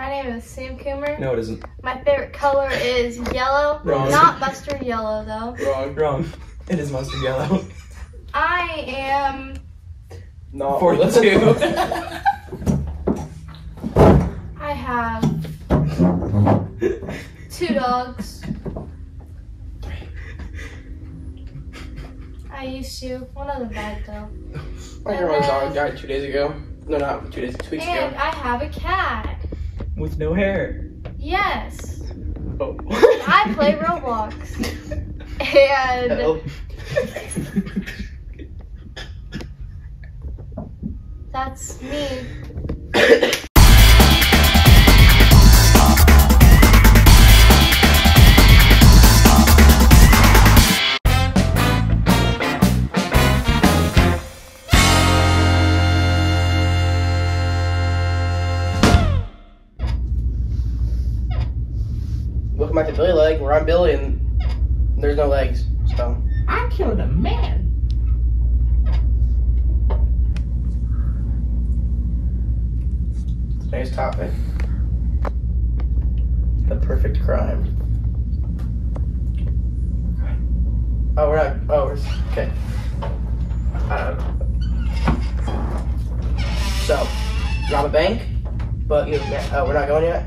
My name is Sam Coomer. No, it isn't. My favorite color is yellow. Wrong. Not mustard yellow, though. Wrong. Wrong. It is mustard yellow. I am. Not 42. I have two dogs. I used to. One of them died, though. My grandma's dog died two days ago. No, not two days, two weeks And ago. And I have a cat. With no hair. Yes. Oh. I play Roblox. And Help. that's me. To Billy Legg, where I'm Billy and there's no legs. So I killed a man. today's topic: the perfect crime. Oh, we're not. Oh, we're okay. Uh, so, rob a bank, but you. Oh, we're not going yet.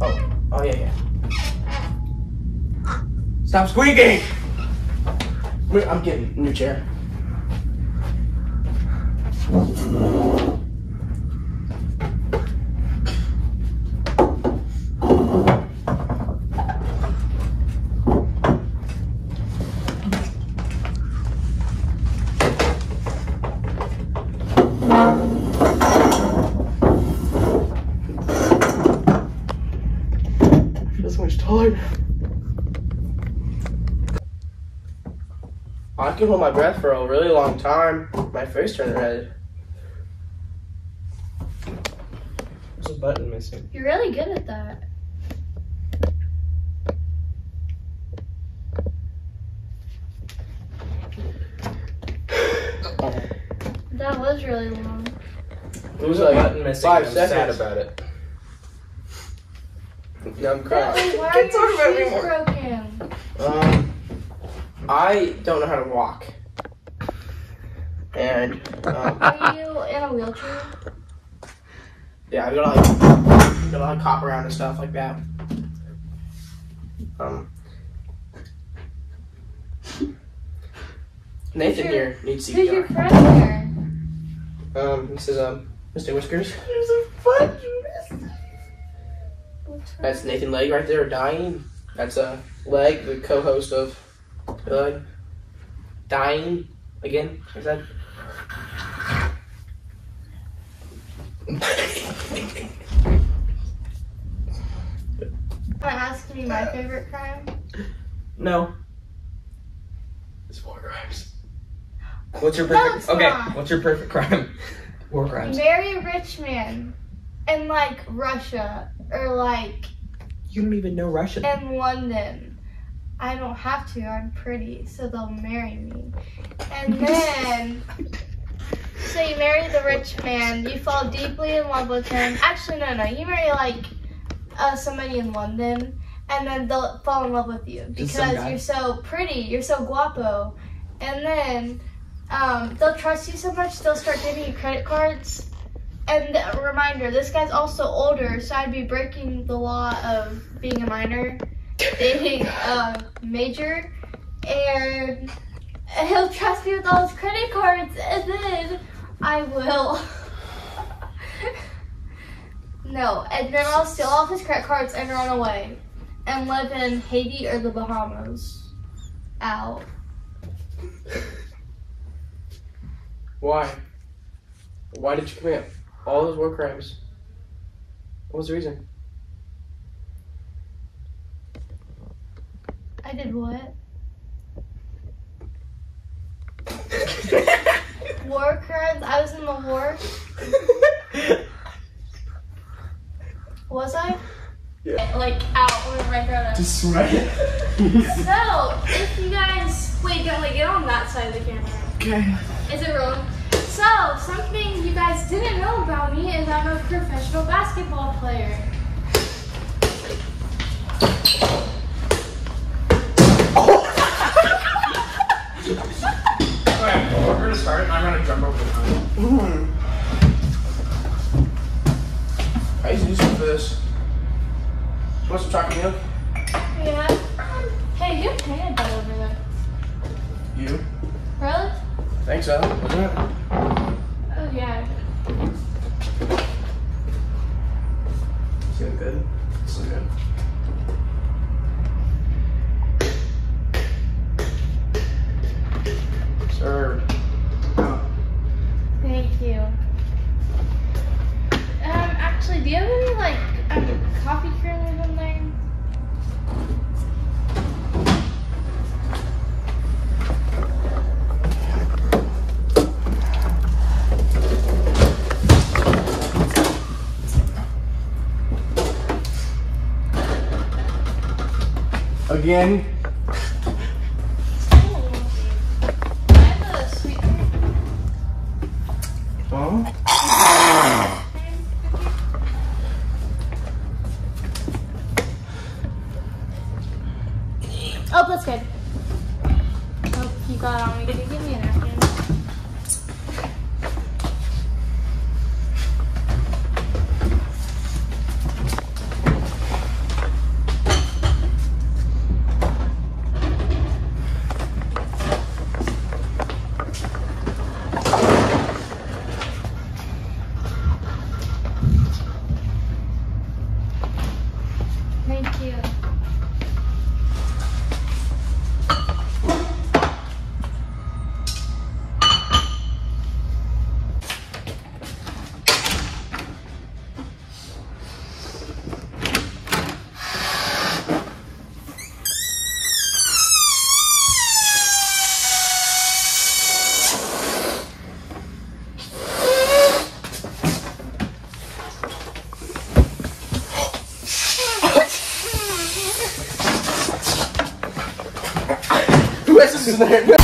Oh, oh yeah, yeah. Stop squeaking! I'm getting a new chair feel so much taller. I can hold my breath for a really long time. My face turned red. There's a button missing. You're really good at that. That was really long. It was a like button missing. five and I'm sad seconds. about it. Now I'm crying. Why are Can't talk about it your shoes broken? Um, I don't know how to walk. And um, Are you in a wheelchair? yeah, I gotta like, gotta like hop around and stuff like that. Um, Nathan your- here needs Who's your friend here? Um, this is um Mr. Whiskers. There's a button missing. What's her- That's Nathan Legg right there dying. That's uh, Leg, the co-host of Leg. Dying again. I said. Can I ask me my favorite crime? No. It's war crimes. What's your perfect? it's okay. not. What's your perfect crime? War crimes. Marry a rich man in like Russia or like You don't even know Russian. in London. I don't have to. I'm pretty, so they'll marry me. And then, so you marry the rich man. You fall deeply in love with him. Actually, no, no. You marry like uh, somebody in London, and then they'll fall in love with you because you're so pretty. You're so guapo. And then um, they'll trust you so much they'll start giving you credit cards. And a reminder, this guy's also older, so I'd be breaking the law of being a minor dating a major, and he'll trust me with all his credit cards, and then I will. no, and then I'll steal all his credit cards and run away, and live in Haiti or the Bahamas. Out. Why? Why did you commit all those war crimes? What was the reason? I did what? War crimes. I was in the war. Was I? Yeah. Like out when I ran out. Just sweat. So, if you guys wait, don't like get on that side of the camera. okay. Is it wrong? So, something you guys didn't know about me is I'm a professional basketball player. drum roll for time. I used to do something for this. Want some chocolate milk? Yeah. Hey, you painted that over there. You? Really? Think so. Wasn't it? Oh yeah. Feeling good. Feeling good. Sir. Oh. Thank you. Um, actually, do you have any um, coffee kernels in there? Again? Oh, you is there?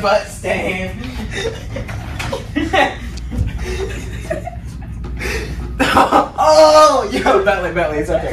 Butt stain. oh, yo, Bentley, Bentley, it's okay.